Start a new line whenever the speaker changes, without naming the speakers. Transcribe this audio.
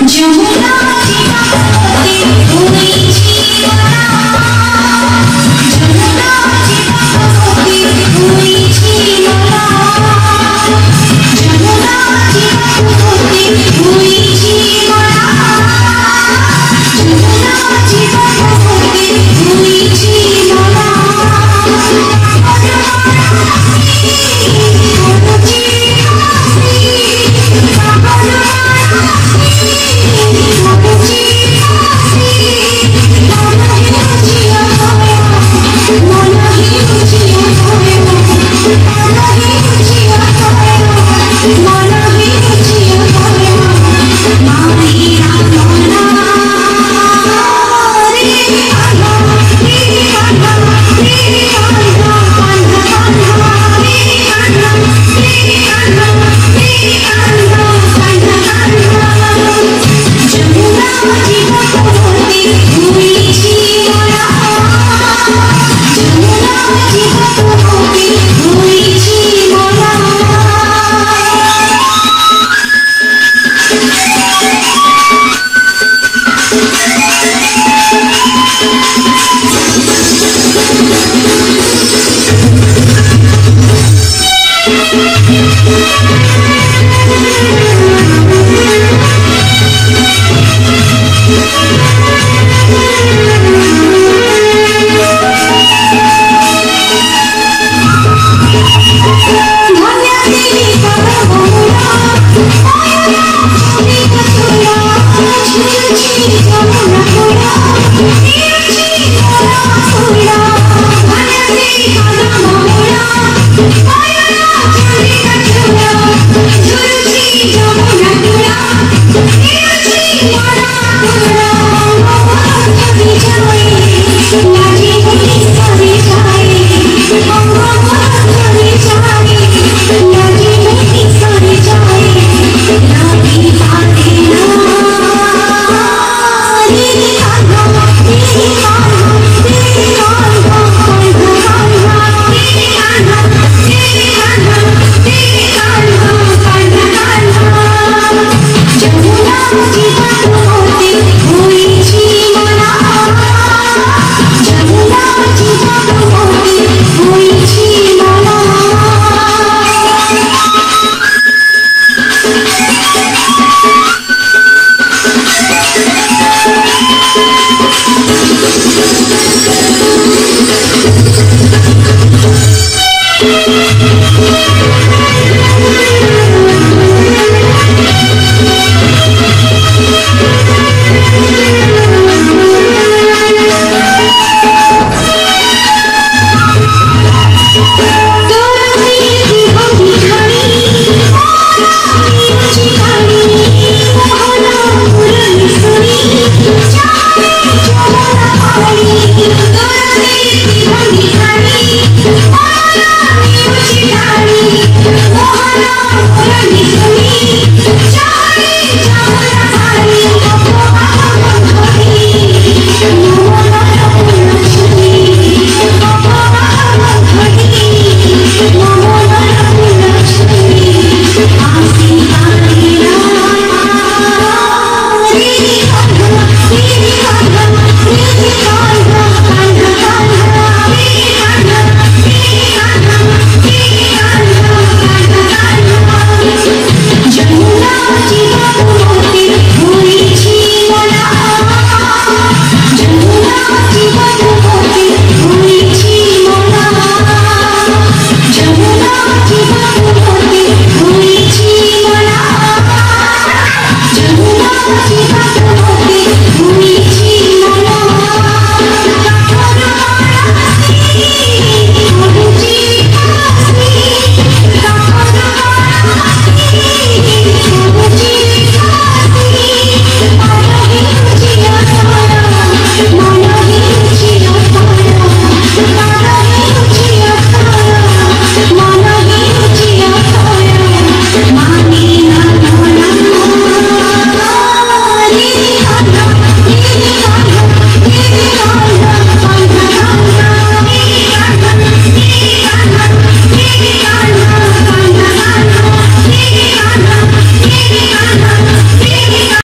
你去用 Thank you. Thank you.